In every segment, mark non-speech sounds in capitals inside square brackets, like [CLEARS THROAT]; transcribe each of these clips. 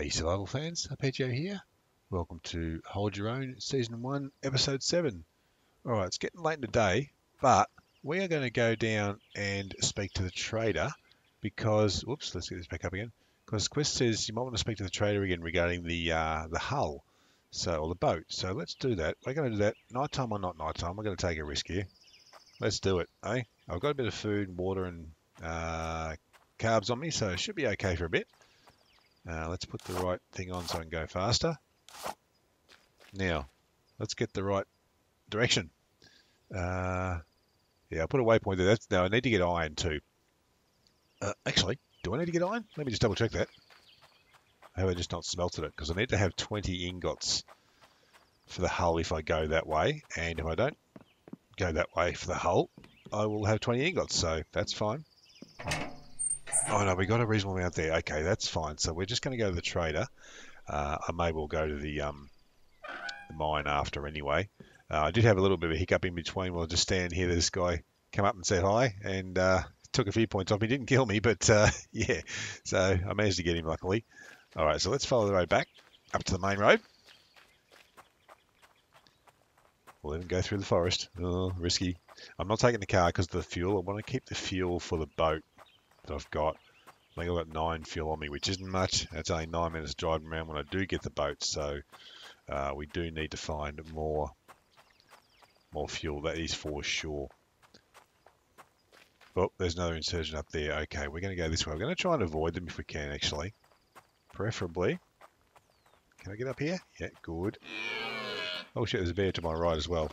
Hey survival fans, Arpeggio here. Welcome to Hold Your Own Season 1, Episode 7. Alright, it's getting late in the day, but we are going to go down and speak to the trader because, whoops, let's get this back up again. Because Quest says you might want to speak to the trader again regarding the uh, the hull, so or the boat. So let's do that. We're going to do that nighttime or not nighttime. We're going to take a risk here. Let's do it, eh? I've got a bit of food, water, and uh, carbs on me, so it should be okay for a bit. Uh, let's put the right thing on so I can go faster. Now, let's get the right direction. Uh, yeah, I'll put a waypoint there. That's, now, I need to get iron too. Uh, actually, do I need to get iron? Let me just double check that. Have I just not smelted it? Because I need to have 20 ingots for the hull if I go that way. And if I don't go that way for the hull, I will have 20 ingots. So that's fine. Oh no, we got a reasonable amount there. Okay, that's fine. So we're just going to go to the trader. Uh, I may well go to the, um, the mine after anyway. Uh, I did have a little bit of a hiccup in between while just standing here. This guy come up and said hi and uh, took a few points off. He didn't kill me, but uh, [LAUGHS] yeah. So I managed to get him luckily. All right, so let's follow the road back up to the main road. We'll even go through the forest. Oh, risky. I'm not taking the car because of the fuel. I want to keep the fuel for the boat that I've got. I think I've got nine fuel on me, which isn't much. It's only nine minutes driving around when I do get the boat, so uh, we do need to find more more fuel. That is for sure. Oh, there's another insurgent up there. Okay, we're going to go this way. We're going to try and avoid them if we can, actually. Preferably. Can I get up here? Yeah, good. Oh shit, there's a bear to my right as well.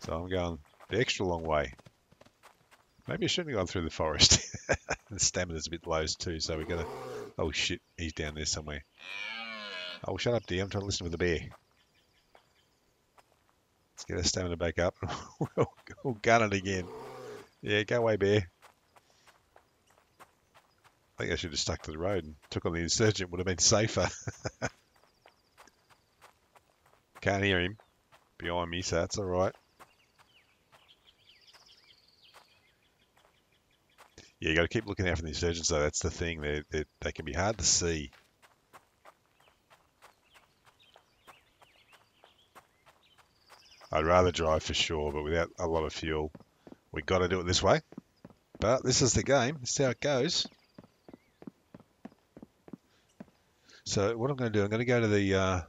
So I'm going the extra long way. Maybe I shouldn't have gone through the forest. [LAUGHS] the stamina's a bit low too, so we gotta... Oh shit, he's down there somewhere. Oh, shut up, dear. I'm trying to listen to the bear. Let's get our stamina back up. [LAUGHS] we'll, we'll gun it again. Yeah, go away, bear. I think I should have stuck to the road and took on the insurgent. Would have been safer. [LAUGHS] Can't hear him behind me, so that's all right. Yeah, you got to keep looking out for the insurgents, though. That's the thing. They they they can be hard to see. I'd rather drive for sure, but without a lot of fuel, we got to do it this way. But this is the game. This is how it goes. So what I'm going to do, I'm going to go to the uh,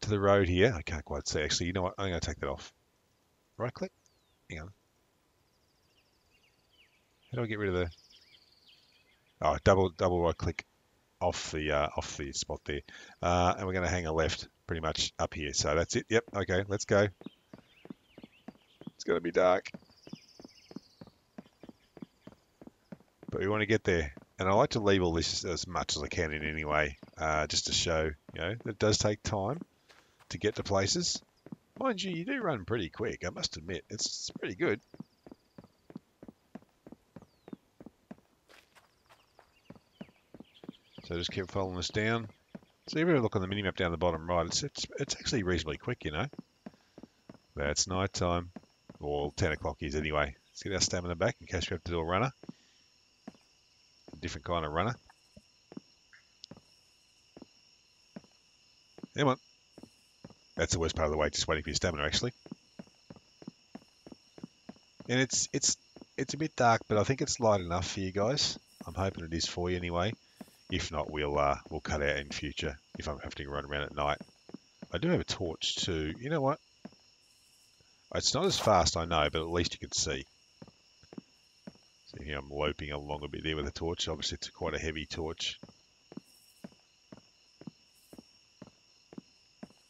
to the road here. I can't quite see. Actually, you know what? I'm going to take that off. Right click. Hang on. How do I get rid of the? Oh, double double right click off the uh, off the spot there, uh, and we're going to hang a left pretty much up here. So that's it. Yep. Okay. Let's go. It's going to be dark, but we want to get there. And I like to leave all this as much as I can in any way, uh, just to show you know it does take time to get to places. Mind you, you do run pretty quick. I must admit, it's, it's pretty good. So just keep following this down. So if you look on the minimap down the bottom right, it's, it's, it's actually reasonably quick, you know. That's night time. Or 10 o'clock is anyway. Let's get our stamina back in case we have to do a runner. A different kind of runner. Come on. That's the worst part of the way, just waiting for your stamina actually. And it's it's it's a bit dark, but I think it's light enough for you guys. I'm hoping it is for you anyway. If not, we'll uh, we'll cut out in future if I'm having to run around at night. I do have a torch too. You know what? It's not as fast, I know, but at least you can see. See here, I'm loping along a bit there with a the torch. Obviously, it's quite a heavy torch.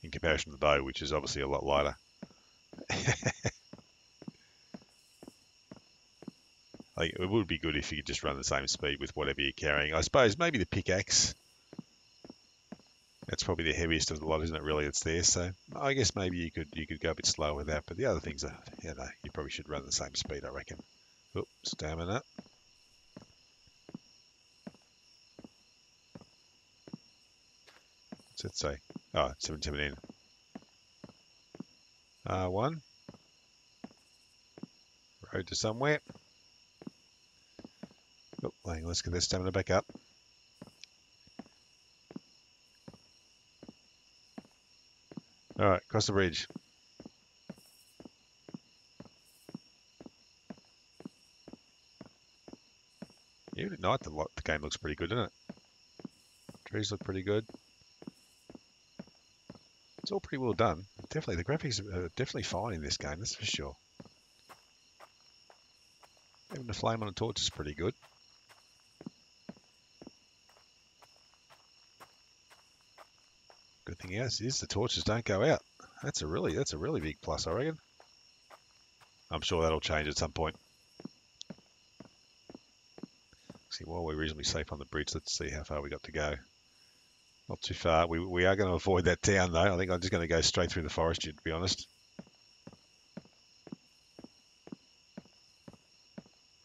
In comparison to the bow, which is obviously a lot lighter. [LAUGHS] Like, it would be good if you could just run the same speed with whatever you're carrying. I suppose maybe the pickaxe. That's probably the heaviest of the lot, isn't it? Really, it's there. So I guess maybe you could you could go a bit slower with that. But the other things are, you know, you probably should run the same speed. I reckon. Oop, stamina. What's that say? Oh, 717. R1. Road to somewhere let's get this stamina back up. Alright, cross the bridge. Even at night, the, the game looks pretty good, doesn't it? Trees look pretty good. It's all pretty well done. Definitely, the graphics are definitely fine in this game, that's for sure. Even the flame on a torch is pretty good. Good thing is, the torches don't go out. That's a really that's a really big plus, I reckon. I'm sure that'll change at some point. See, while we're reasonably safe on the bridge, let's see how far we got to go. Not too far. We, we are going to avoid that town, though. I think I'm just going to go straight through the forest, to be honest.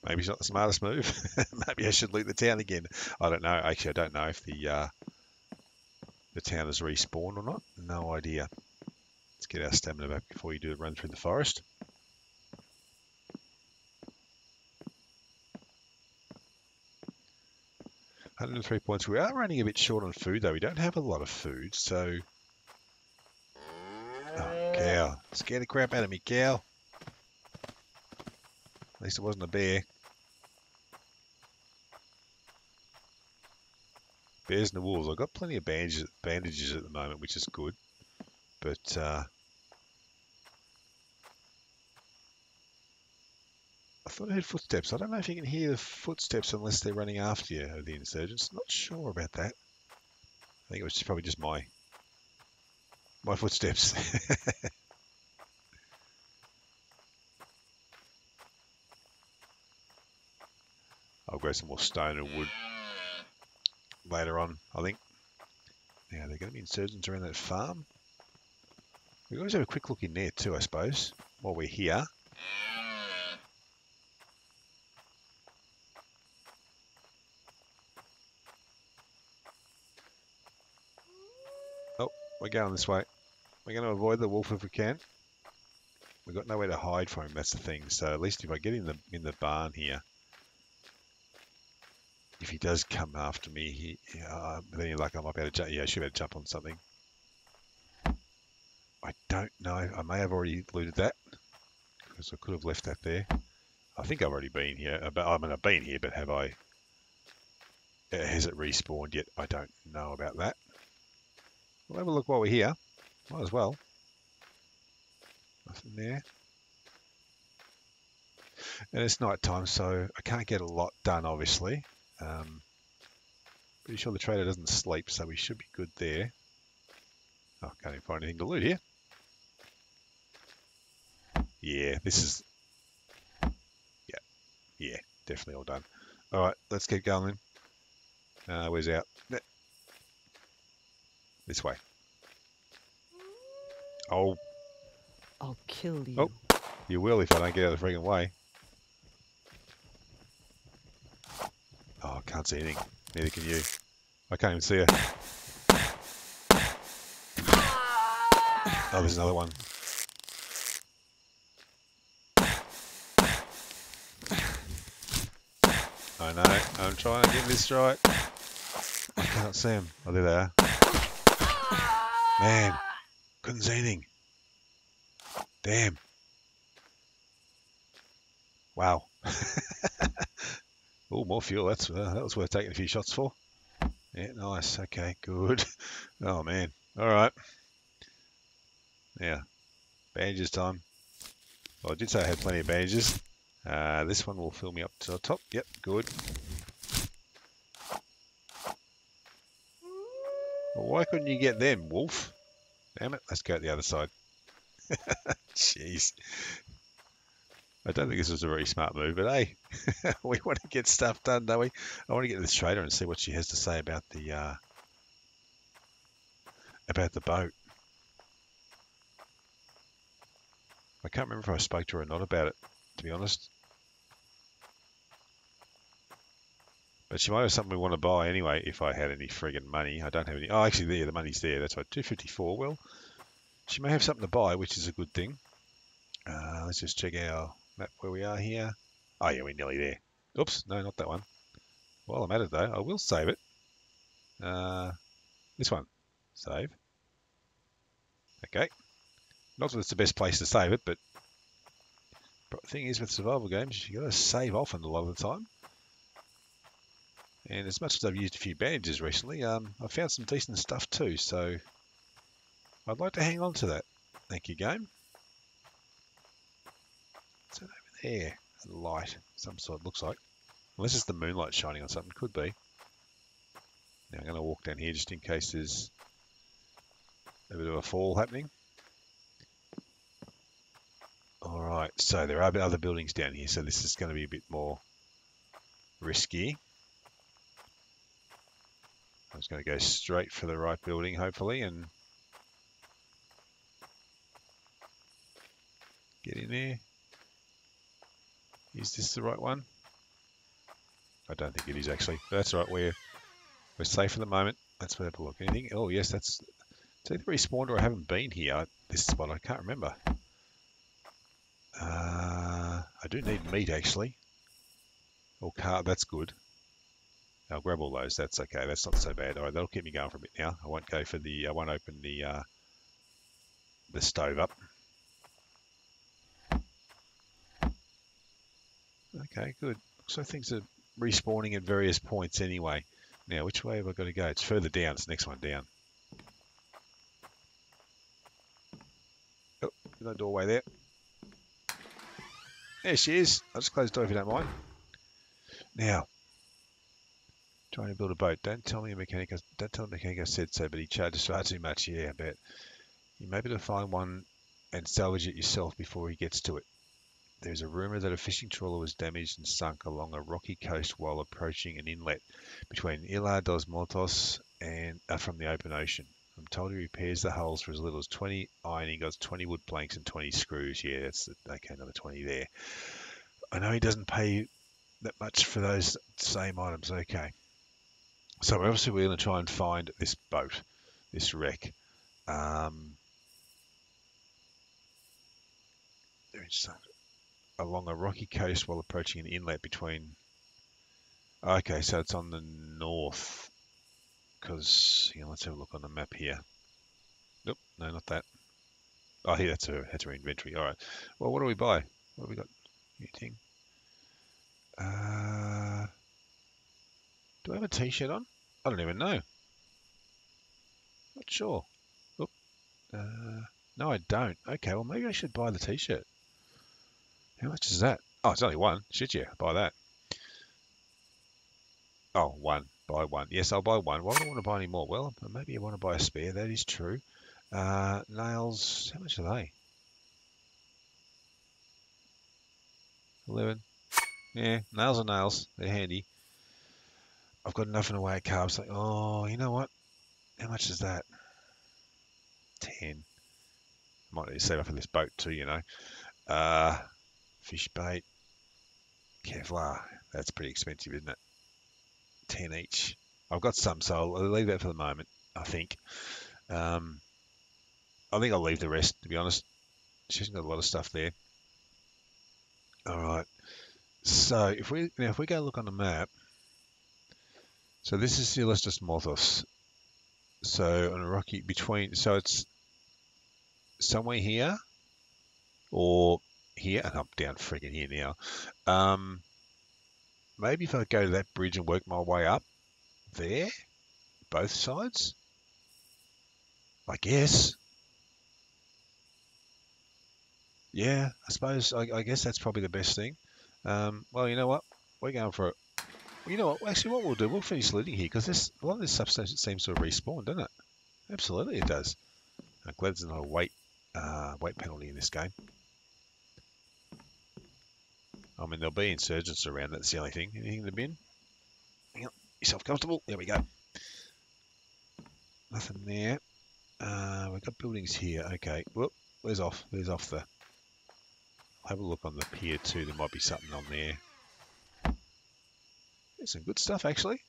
Maybe it's not the smartest move. [LAUGHS] Maybe I should loot the town again. I don't know. Actually, I don't know if the uh, town has respawned or not. No idea. Let's get our stamina back before you do a run through the forest. Hundred and three points. We are running a bit short on food though. We don't have a lot of food, so. Oh, cow! Scare the crap out of me, cow. At least it wasn't a bear. Bears and the wolves. I've got plenty of bandages, bandages at the moment, which is good. But uh, I thought I heard footsteps. I don't know if you can hear the footsteps unless they're running after you, the insurgents. Not sure about that. I think it was probably just my my footsteps. [LAUGHS] I'll grab some more stone and wood later on, I think. Now, they're going to be insurgents around that farm. We always have a quick look in there too, I suppose, while we're here. Oh, we're going this way. We're going to avoid the wolf if we can. We've got nowhere to hide from him, that's the thing. So at least if I get in the in the barn here, if he does come after me, he uh, any luck I might be able to jump. Yeah, I should be able to jump on something. I don't know. I may have already looted that because I could have left that there. I think I've already been here. Uh, but I mean, I've been here, but have I? Uh, has it respawned yet? I don't know about that. We'll have a look while we're here. Might as well. Nothing there. And it's night time, so I can't get a lot done, obviously. Um, pretty sure the trader doesn't sleep, so we should be good there. Oh, can't even find anything to loot here. Yeah, this is... Yeah, yeah, definitely all done. All right, let's keep going then. Uh, where's out? This way. Oh. I'll kill you. Oh. You will if I don't get out of the friggin' way. Oh, I can't see anything. Neither can you. I can't even see her. Oh, there's another one. I know. I'm trying to get this right. I can't see him. Oh, there they are. Man, couldn't see anything. Damn. Wow. [LAUGHS] oh, more fuel. That's uh, that was worth taking a few shots for. Yeah, nice. Okay, good. [LAUGHS] Oh man. All right. Yeah. Bandages time. Well, I did say I had plenty of bandages. Uh, this one will fill me up to the top. Yep, good. Well, why couldn't you get them, Wolf? Damn it, let's go at the other side. [LAUGHS] Jeez. I don't think this was a very smart move, but hey, [LAUGHS] we want to get stuff done, don't we? I want to get this trader and see what she has to say about the uh, about the boat. I can't remember if I spoke to her or not about it, to be honest. But she might have something we want to buy anyway if I had any friggin' money. I don't have any. Oh, actually, there, the money's there. That's right, 254. Well, she may have something to buy, which is a good thing. Uh, let's just check our map where we are here. Oh, yeah, we're nearly there. Oops, no, not that one. While I'm at it, though, I will save it. Uh, this one. Save. Okay. Not that it's the best place to save it, but the thing is with survival games, you got to save often a lot of the time. And as much as I've used a few bandages recently, um, I've found some decent stuff too. So I'd like to hang on to that. Thank you, game. What's that over there? A light, some sort. Looks like. Unless it's the moonlight shining on something, could be. Now I'm going to walk down here just in case there's a bit of a fall happening. All right, so there are other buildings down here, so this is going to be a bit more risky. I'm just going to go straight for the right building, hopefully, and get in there. Is this the right one? I don't think it is actually. But that's right. We're we're safe for the moment. Let's have a look. Anything? Oh yes, that's it's either respawned or I haven't been here. This spot I can't remember. Uh, I do need meat actually. Or car. That's good. I'll grab all those. That's okay. That's not so bad. All right, that'll keep me going for a bit now. I won't go for the. I won't open the uh, the stove up. Okay, good. So things are respawning at various points anyway. Now, which way have I got to go? It's further down. It's the next one down. Oh, no doorway there. There she is. I'll just close the door if you don't mind. Now, trying to build a boat. Don't tell me a mechanic. Don't tell the mechanic I said so, but he charges far too much. Yeah, I bet. You may be able to find one and salvage it yourself before he gets to it. There's a rumor that a fishing trawler was damaged and sunk along a rocky coast while approaching an inlet between Ilha dos Mortos and uh, from the open ocean. I'm told he repairs the hulls for as little as 20 iron ingots, 20 wood planks, and 20 screws. Yeah, that's okay, another 20 there. I know he doesn't pay that much for those same items. Okay. So obviously we're going to try and find this boat, this wreck. Um, along a rocky coast while approaching an inlet between. Okay, so it's on the north. Because you know, let's have a look on the map here. Nope, no, not that. Oh, here, that's her, that's her inventory. All right. Well, what do we buy? What have we got? Anything? Uh, do I have a t-shirt on? I don't even know. Not sure. Oop. Uh, no, I don't. Okay, well, maybe I should buy the t-shirt. How much is that? Oh, it's only one. Should you buy that? Oh, one. Buy one. Yes, I'll buy one. Why do I want to buy any more? Well, maybe you want to buy a spare. That is true. Uh, nails. How much are they? 11. Yeah, nails are nails. They're handy. I've got enough in the way of carbs. Like, oh, you know what? How much is that? 10. Might need to save up for this boat too, you know. Uh, fish bait, Kevlar. That's pretty expensive, isn't it? 10 each. I've got some, so I'll leave that for the moment, I think. Um, I think I'll leave the rest, to be honest. She's got a lot of stuff there. All right. So if we now if we go look on the map, so this is Ilha dos Mortos. So on a rocky between, so it's somewhere here, or here, and I'm down freaking here now. Um, maybe if I go to that bridge and work my way up there, both sides, I guess. Yeah, I suppose, I, I guess that's probably the best thing. Um, well, you know what? We're going for it. Well, you know what? Actually, what we'll do, we'll finish looting here because this a lot of this stuff seems to have respawned, doesn't it? Absolutely, it does. I'm glad there's not a weight uh, weight penalty in this game. I mean, there'll be insurgents around. That's the only thing. Anything in the bin? Hang on. Yourself comfortable? There we go. Nothing there. Uh, we've got buildings here. Okay. Whoop. Where's off? Where's off the... I'll have a look on the pier too. There might be something on there. There's some good stuff, actually.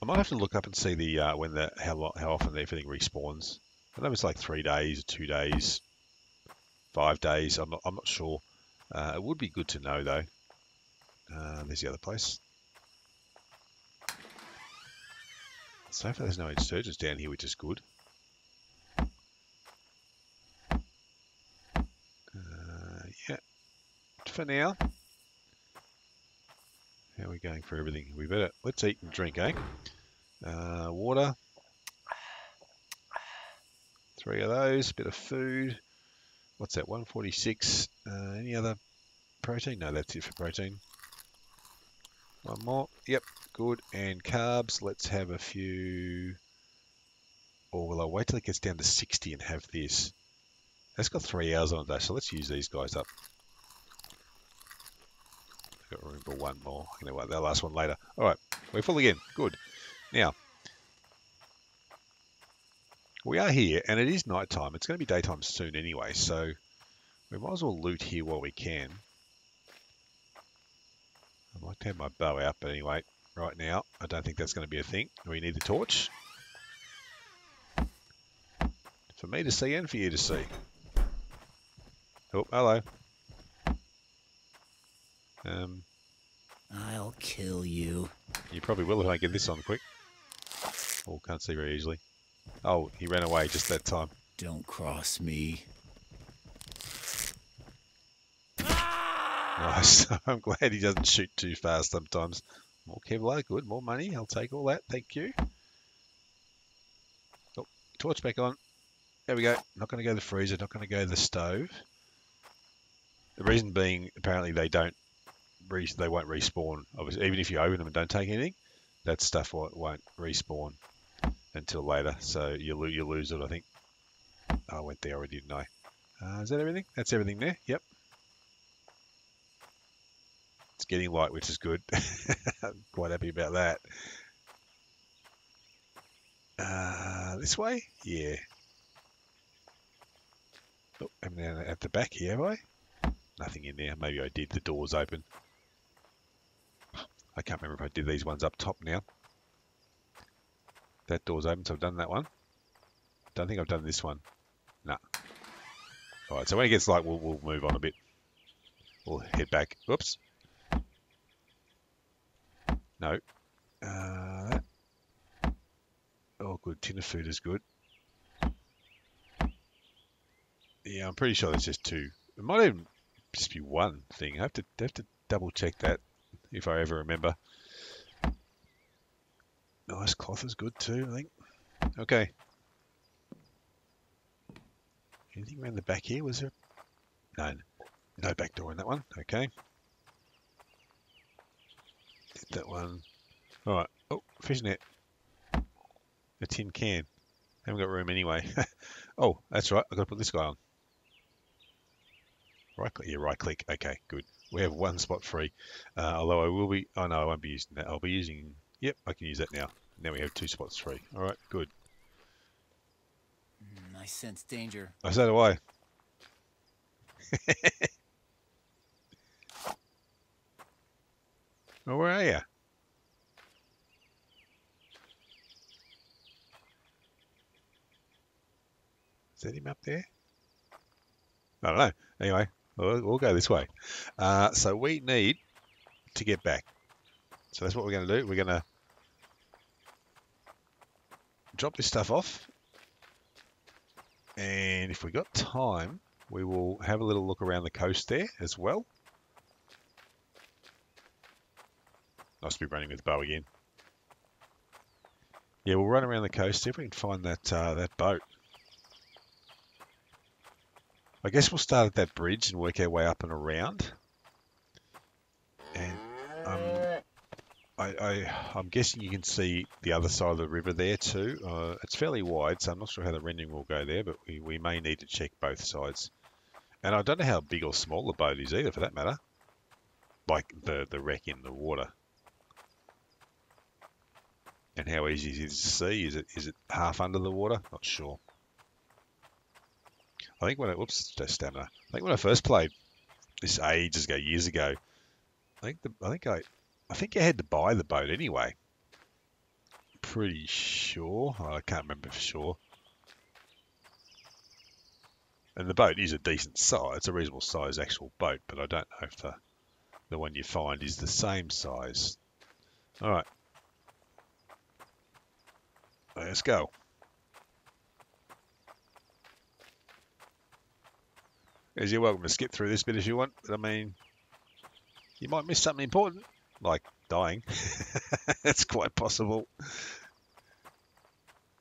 I might have to look up and see the uh, when the how how often everything respawns. I know it's like three days, two days, five days. I'm not I'm not sure. Uh, it would be good to know, though. Uh, there's the other place. So far, there's no insurgents down here, which is good. Uh, yeah, for now. How are we going for everything? We better let's eat and drink, eh? Uh, water. Three of those. Bit of food. What's that? 146. Uh, any other protein? No, that's it for protein. One more. Yep, good. And carbs. Let's have a few. Or will I wait till it gets down to 60 and have this? That's got three hours on it though, so let's use these guys up. I've got room for one more. Wait that last one later. All right, we're full again. Good. Now, we are here, and it is night time. It's going to be daytime soon anyway, so we might as well loot here while we can. I'd like to have my bow out, but anyway, right now, I don't think that's going to be a thing. We need the torch. For me to see and for you to see. Oh, hello. Um, I'll kill you. you probably will if I get this on quick. Oh, can't see very easily. Oh, he ran away just that time. Don't cross me. [LAUGHS] Nice. [LAUGHS] I'm glad he doesn't shoot too fast sometimes. More Kevlar, good. More money. I'll take all that. Thank you. Oh, torch back on. There we go. Not going to go the freezer. Not going to go the stove. The reason being, apparently they don't, re- they won't respawn. Obviously, even if you open them and don't take anything, that stuff won't, won't respawn until later. So you lo- you lose it. I think. I went there already, didn't I? Uh, is that everything? That's everything there. Yep. It's getting light, which is good. I'm [LAUGHS] quite happy about that. Uh, this way? Yeah. Oh, I'm down at the back here, have I? Nothing in there. Maybe I did. The door's open. I can't remember if I did these ones up top now. That door's open, so I've done that one. Don't think I've done this one. Nah. Alright, so when it gets light, we'll, we'll move on a bit. We'll head back. Whoops. No. Uh. Oh, good. Tin of food is good. Yeah, I'm pretty sure there's just two. It might even just be one thing. I have to have to double check that if I ever remember. Nice cloth is good too, I think. Okay. Anything around the back here? Was there? No, no back door in that one. Okay. That one. All right. Oh, fish net. A tin can. Haven't got room anyway. [LAUGHS] oh, that's right. I've got to put this guy on. Right click. Yeah, right click. Okay, good. We have one spot free. Uh, although I will be. Oh no, I won't be using that. I'll be using. Yep, I can use that now. Now we have two spots free. All right, good. Mm, I sense danger. I so do I. [LAUGHS] well, where are you? Is that him up there? I don't know. Anyway, we'll, we'll go this way. Uh, so we need to get back. So that's what we're going to do. We're going to drop this stuff off. And if we got time, we will have a little look around the coast there as well. Nice to be running with bow again. Yeah, we'll run around the coast, see if we can find that uh, that boat. I guess we'll start at that bridge and work our way up and around. And um, I, I'm guessing you can see the other side of the river there too. Uh, it's fairly wide, so I'm not sure how the rendering will go there, but we, we may need to check both sides. And I don't know how big or small the boat is either, for that matter. Like the, the wreck in the water. And how easy is it to see? Is it is it half under the water? Not sure. I think when I whoops, just stamina. I think when I first played this ages ago, years ago, I think the I think I I think you had to buy the boat anyway. Pretty sure. Oh, I can't remember for sure. And the boat is a decent size. It's a reasonable size actual boat, but I don't know if the the one you find is the same size. All right. Let's go. As you're welcome to skip through this bit if you want, but I mean, you might miss something important, like dying. [LAUGHS] That's quite possible.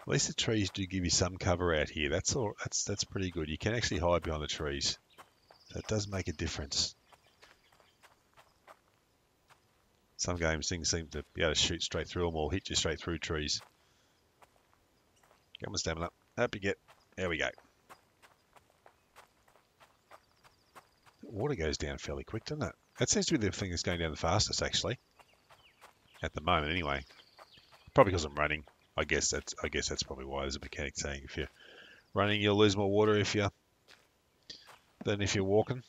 At least the trees do give you some cover out here. That's all. That's that's pretty good. You can actually hide behind the trees. That does make a difference. Some games things seem to be able to shoot straight through them or hit you straight through trees. Come on, stamina. Up you get. There we go. Water goes down fairly quick, doesn't it? That seems to be the thing that's going down the fastest, actually. At the moment, anyway. Probably because I'm running. I guess that's I guess that's probably why there's a mechanic saying if you're running, you'll lose more water if you than if you're walking.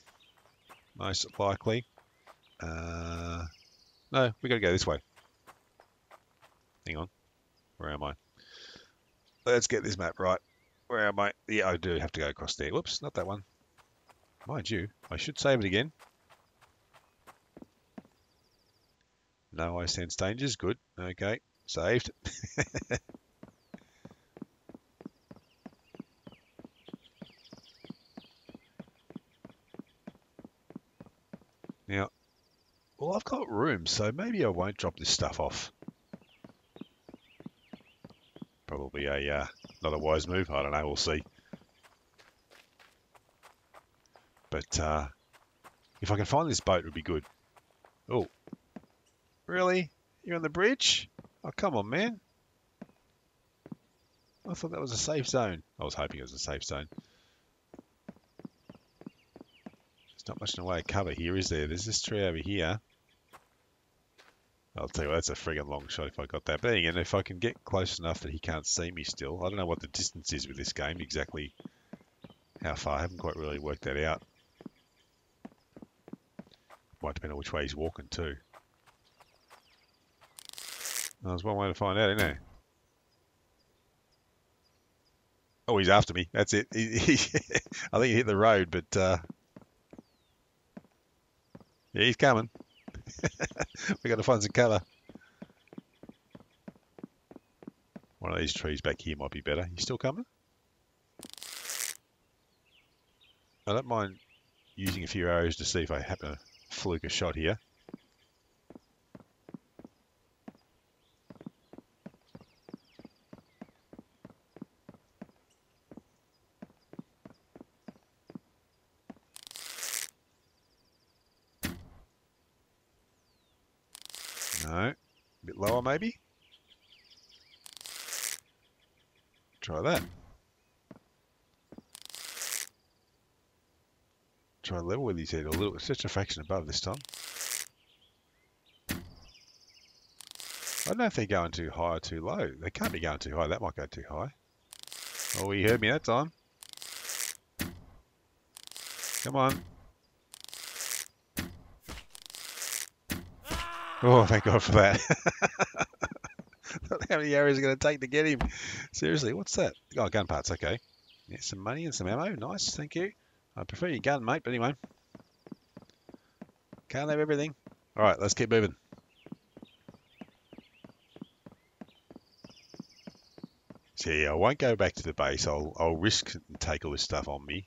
Most likely. Uh, no, we got to go this way. Hang on. Where am I? Let's get this map right. Where am I? Yeah, I do have to go across there. Whoops, not that one. Mind you, I should save it again. No, I sense dangers. Good. Okay, saved. [LAUGHS] now, well, I've got room, so maybe I won't drop this stuff off. Probably a uh, not a wise move. I don't know. We'll see. But uh, if I can find this boat, it would be good. Oh, really? You're on the bridge? Oh, come on, man. I thought that was a safe zone. I was hoping it was a safe zone. There's not much in the way of cover here, is there? There's this tree over here. I'll tell you what, that's a friggin' long shot if I got that. But again, if I can get close enough that he can't see me still. I don't know what the distance is with this game, exactly how far. I haven't quite really worked that out. Might depend on which way he's walking too. There's one way to find out, isn't there? Oh, he's after me. That's it. He, he, [LAUGHS] I think he hit the road, but uh, yeah, he's coming. [LAUGHS] we got to find some cover. One of these trees back here might be better. You still coming? I don't mind using a few arrows to see if I happen to fluke a shot here. No. A bit lower, maybe? Try that. Try level with his head a little, just a fraction above this time. I don't know if they're going too high or too low. They can't be going too high. That might go too high. Oh, he heard me that time. Come on. Oh, thank God for that. [LAUGHS] How many arrows are going to take to get him? Seriously, what's that? Oh, gun parts, okay. Yeah, some money and some ammo. Nice, thank you. I prefer your gun, mate, but anyway. Can't have everything. All right, let's keep moving. See, I won't go back to the base. I'll I'll risk and take all this stuff on me.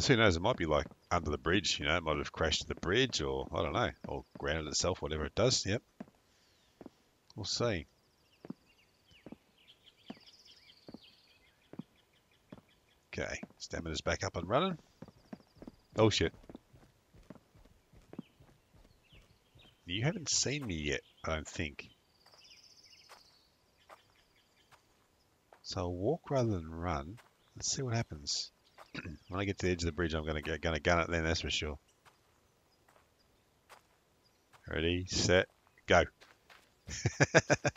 Because who knows, it might be like under the bridge, you know, it might have crashed the bridge or, I don't know, or grounded itself, whatever it does. Yep. We'll see. Okay, stamina's back up and running. Oh shit. You haven't seen me yet, I don't think. So I'll walk rather than run. Let's see what happens. [CLEARS THROAT] when I get to the edge of the bridge, I'm gonna get gonna gun it then. That's for sure. Ready, set, go. [LAUGHS]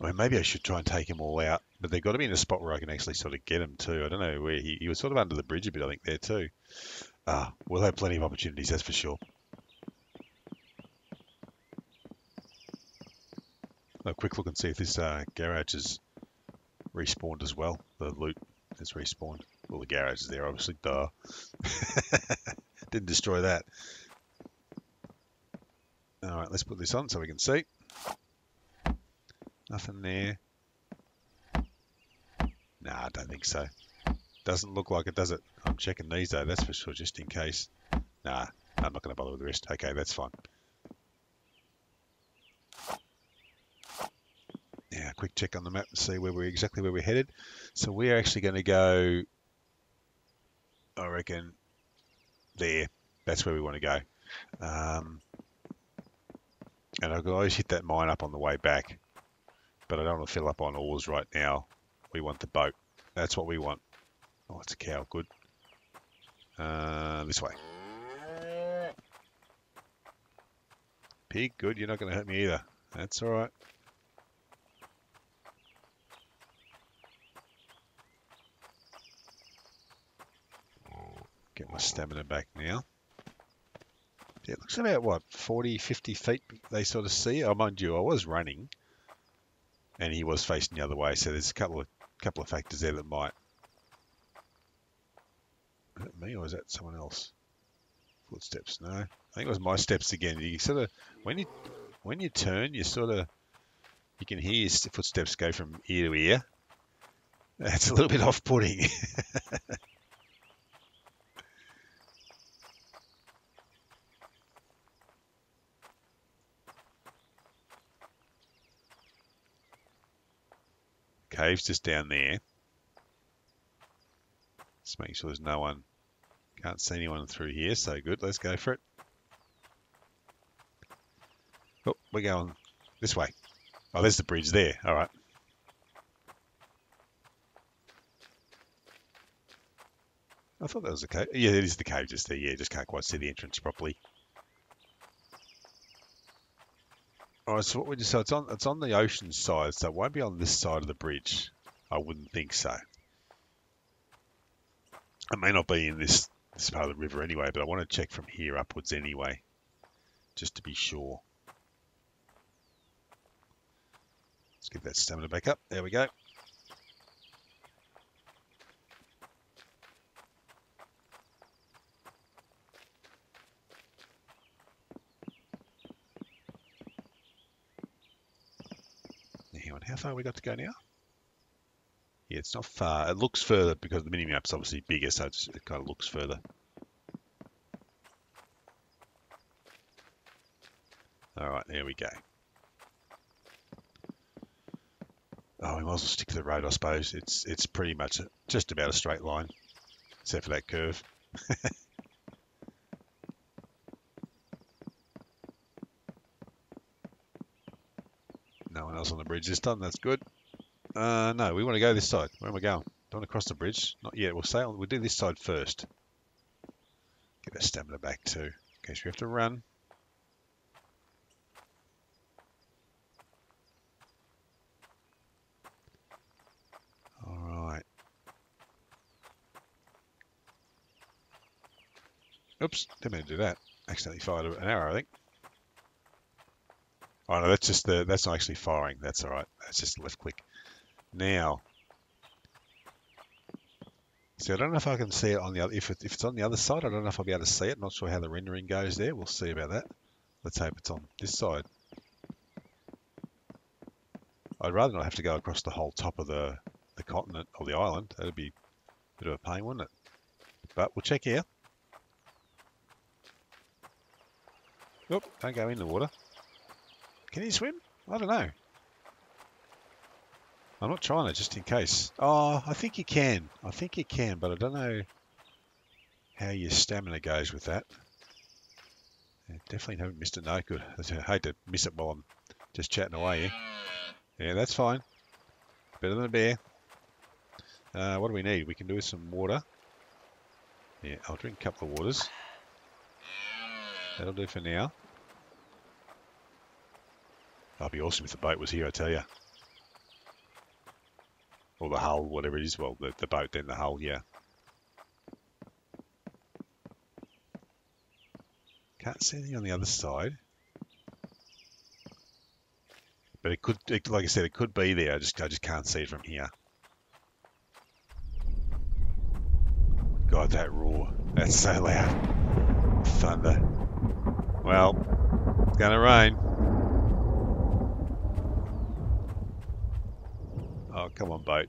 Mean, maybe I should try and take him all out, but they've got to be in a spot where I can actually sort of get him too. I don't know where he, he was sort of under the bridge a bit, I think, there too. Ah, we'll have plenty of opportunities, that's for sure. A quick look and see if this uh, garage is respawned as well. The loot has respawned. Well, the garage is there, obviously. Duh. [LAUGHS] Didn't destroy that. All right, let's put this on so we can see. Nothing there. Nah, I don't think so. Doesn't look like it, does it? I'm checking these though, that's for sure, just in case. Nah, I'm not going to bother with the rest. Okay, that's fine. Now, quick check on the map and see where we're exactly where we're headed. So we're actually going to go, I reckon, there. That's where we want to go. Um, and I can always hit that mine up on the way back, but I don't want to fill up on ores right now. We want the boat. That's what we want. Oh, it's a cow. Good. Uh, this way. Pig, good. You're not going to hurt me either. That's all right. Get my stamina back now. Yeah, it looks about, what, 40, 50 feet they sort of see. Oh, mind you, I was running and he was facing the other way, so there's a couple of couple of factors there that might. Is that me or is that someone else? Footsteps, no. I think it was my steps again. You sort of when you when you turn, you sort of you can hear your footsteps go from ear to ear. That's a little bit off-putting. [LAUGHS] Cave's just down there. Just make sure there's no one. Can't see anyone through here, so good. Let's go for it. Oh, we're going this way. Oh, there's the bridge there. All right. I thought that was the cave. Yeah, it is the cave just there. Yeah, just can't quite see the entrance properly. Right, so what we just so it's on it's on the ocean side, so it won't be on this side of the bridge. I wouldn't think so. It may not be in this this part of the river anyway, but I want to check from here upwards anyway, just to be sure. Let's get that stamina back up. There we go. Far we got to go now? Yeah, it's not far. It looks further because the mini-map's obviously bigger, so it kind of looks further. All right, there we go. Oh, we might as well stick to the road, I suppose. It's it's pretty much just about a straight line, except for that curve. [LAUGHS] no one else on the bridge this time. That's good. Uh, no, we want to go this side. Where am I going? Don't cross the bridge. Not yet. We'll sail. We'll do this side first. Get our stamina back too, in case we have to run. All right. Oops, didn't mean to do that. Accidentally fired an arrow, I think. Oh no, that's just the. That's not actually firing. That's all right. That's just left click. Now, see, I don't know if I can see it on the other. If, it, if it's on the other side, I don't know if I'll be able to see it. Not sure how the rendering goes there. We'll see about that. Let's hope it's on this side. I'd rather not have to go across the whole top of the the continent or the island. That'd be a bit of a pain, wouldn't it? But we'll check here. Oop, don't go in the water. Can he swim? I don't know. I'm not trying it just in case. Oh, I think you can. I think you can, but I don't know how your stamina goes with that. Definitely haven't missed it. No, good. I hate to miss it while I'm just chatting away here. Yeah, that's fine. Better than a bear. Uh, what do we need? We can do with some water. Yeah, I'll drink a couple of waters. That'll do for now. That'd be awesome if the boat was here, I tell you. Or the hull, whatever it is. Well, the, the boat, then the hull, yeah. Can't see anything on the other side. But it could, it, like I said, it could be there. I just, I just can't see it from here. God, that roar. That's so loud. Thunder. Well, it's gonna rain. Oh, come on, boat.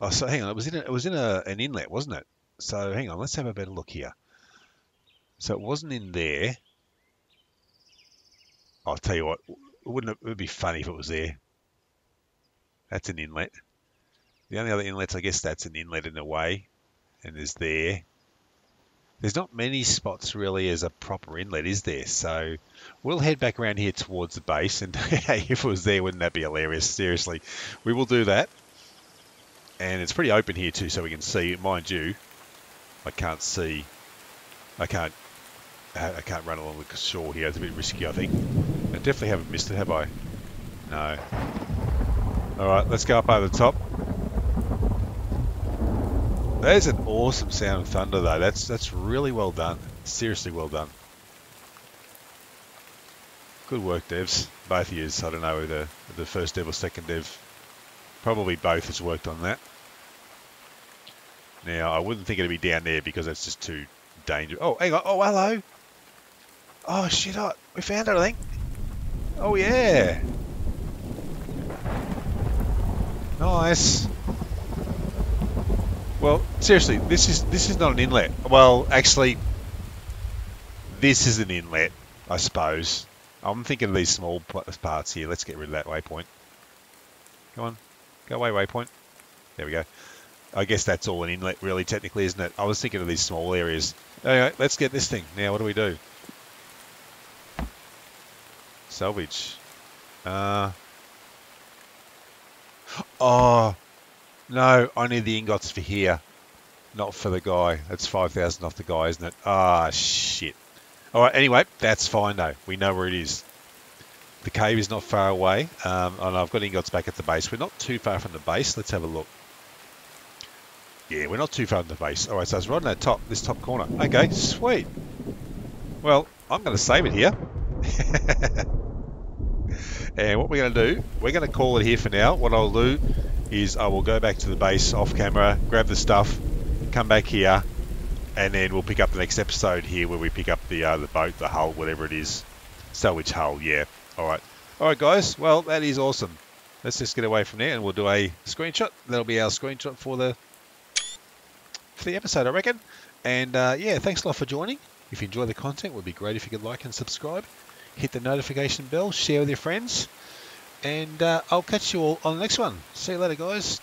Oh, so hang on. It was in a, it was in a, an inlet, wasn't it? So hang on. Let's have a better look here. So it wasn't in there. I'll tell you what. Wouldn't it, it would be funny if it was there? That's an inlet. The only other inlets, I guess, that's an inlet in a way, and is there. There's not many spots really as a proper inlet, is there? So we'll head back around here towards the base, and [LAUGHS] if it was there, wouldn't that be hilarious? Seriously, we will do that. And it's pretty open here too, so we can see. Mind you, I can't see. I can't. I can't run along the shore here. It's a bit risky, I think. I definitely haven't missed it, have I? No. All right, let's go up over the top. There's an awesome sound of thunder, though. That's that's really well done. Seriously well done. Good work, devs. Both of you. I don't know whether the first dev or second dev. Probably both has worked on that. Now, I wouldn't think it'd be down there because that's just too dangerous. Oh, hang on. Oh, hello. Oh, shit. Oh, we found it, I think. Oh, yeah. Nice. Well, seriously, this is this is not an inlet. Well, actually, this is an inlet, I suppose. I'm thinking of these small parts here. Let's get rid of that waypoint. Come on, go away, waypoint. There we go. I guess that's all an inlet, really, technically, isn't it? I was thinking of these small areas. Anyway, let's get this thing. Now, what do we do? Salvage. Uh. [GASPS] Oh, no, I need the ingots for here, not for the guy. That's 5,000 off the guy, isn't it? Ah, shit. All right, anyway, that's fine, though. We know where it is. The cave is not far away, um, and I've got ingots back at the base. We're not too far from the base. Let's have a look. Yeah, we're not too far from the base. All right, so it's right in that top, this top corner. Okay, sweet. Well, I'm going to save it here. [LAUGHS] and what we're going to do, we're going to call it here for now. What I'll do is I will go back to the base off camera, grab the stuff, come back here, and then we'll pick up the next episode here where we pick up the uh, the boat, the hull, whatever it is. Salvage hull, yeah. All right. All right, guys. Well, that is awesome. Let's just get away from there and we'll do a screenshot. That'll be our screenshot for the for the episode, I reckon. And uh, yeah, thanks a lot for joining. If you enjoy the content, it would be great if you could like and subscribe. Hit the notification bell, share with your friends. And uh, I'll catch you all on the next one. See you later, guys.